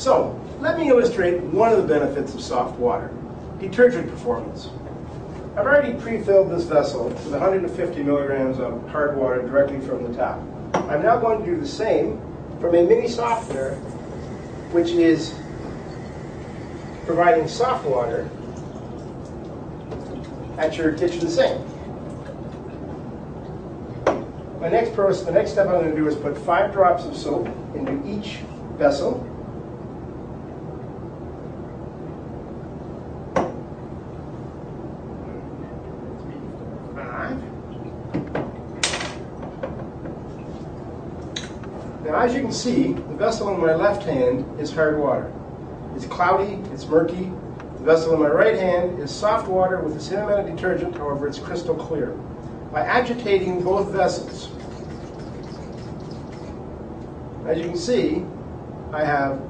So, let me illustrate one of the benefits of soft water, detergent performance. I've already pre-filled this vessel with 150 milligrams of hard water directly from the tap. I'm now going to do the same from a mini softener, which is providing soft water at your kitchen sink. My next process, the next step I'm going to do is put five drops of soap into each vessel. Five. Now, as you can see, the vessel in my left hand is hard water. It's cloudy, it's murky. The vessel in my right hand is soft water with the same amount of detergent, however, it's crystal clear. By agitating both vessels, as you can see, I have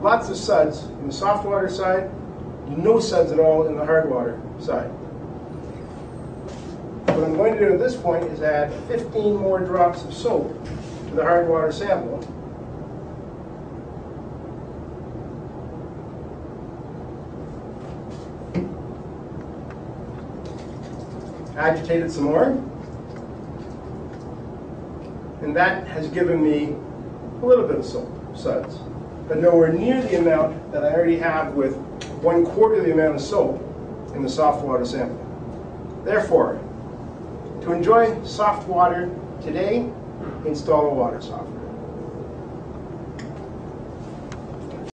lots of suds in the soft water side, no suds at all in the hard water side. What I'm going to do at this point is add 15 more drops of soap to the hard water sample. Agitate it some more. And that has given me a little bit of soap, suds, but nowhere near the amount that I already have with one quarter of the amount of soap in the soft water sample. Therefore, to enjoy soft water today, install a water softener.